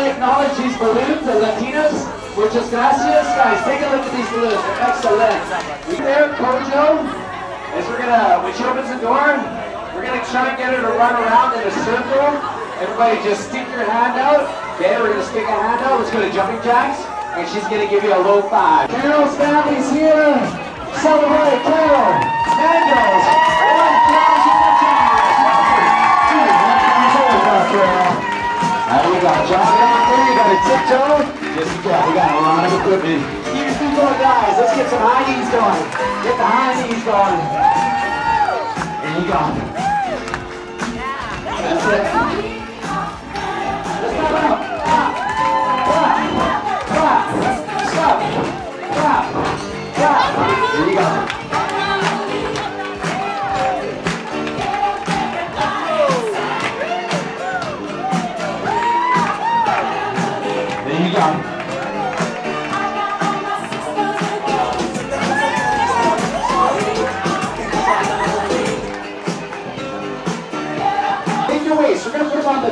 to acknowledge these balloons, the Latinas. Muchas gracias. Guys, take a look at these balloons. They're excellent. We there, Kojo, as we're gonna, when she opens the door, we're gonna try and get her to run around in a circle. Everybody just stick your hand out. Okay, we're gonna stick a hand out. Let's go to jumping jacks. And she's gonna give you a low five. Carol's family's here. Celebrate Carol. Mandels. One thousand Carol. Now we got John down there, you got a tiptoe. Yes, you got, we got a lot of equipment. Here's two more guys. Let's get some high knees going. Get the high knees going. And you go.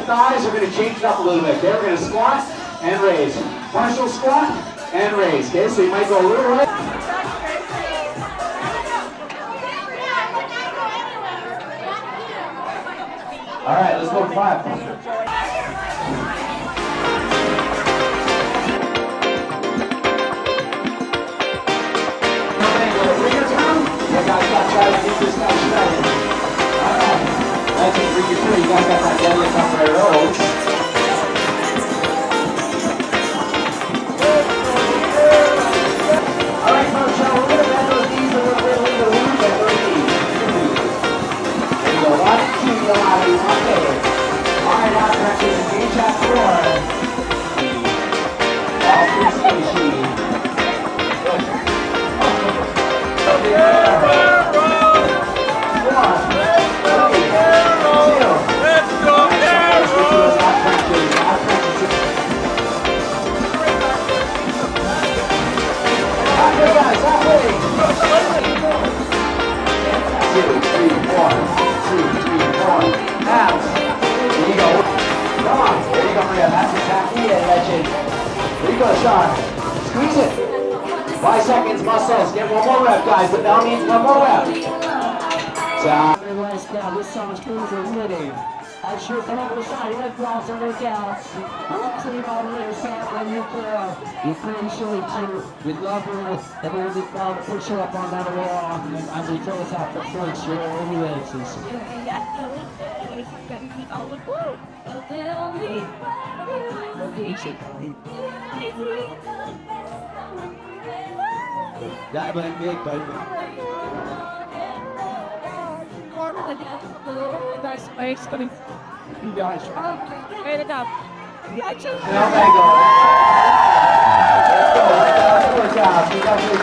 Thighs. We're going to change it up a little bit. Okay, we're going to squat and raise. Partial squat and raise. Okay, so you might go a little right. All right, let's go five. Guys got. Through. You guys got that deadlift on their rolls. Seconds, muscles. Get one more rep, guys. The bell means one more rep. Down. Everyone's down. This song's cruising litty. I sure come over the side, red cross and look out. See about a little sound when you feel. You pretty sure too. We'd love her. And we'll be proud to push her up on that wall. And, we close out the French, your only exes. That went big, baby. Nice space, but it's guys. Way to go. Now, Mango. Let's go. Let's go. Congratulations, guys.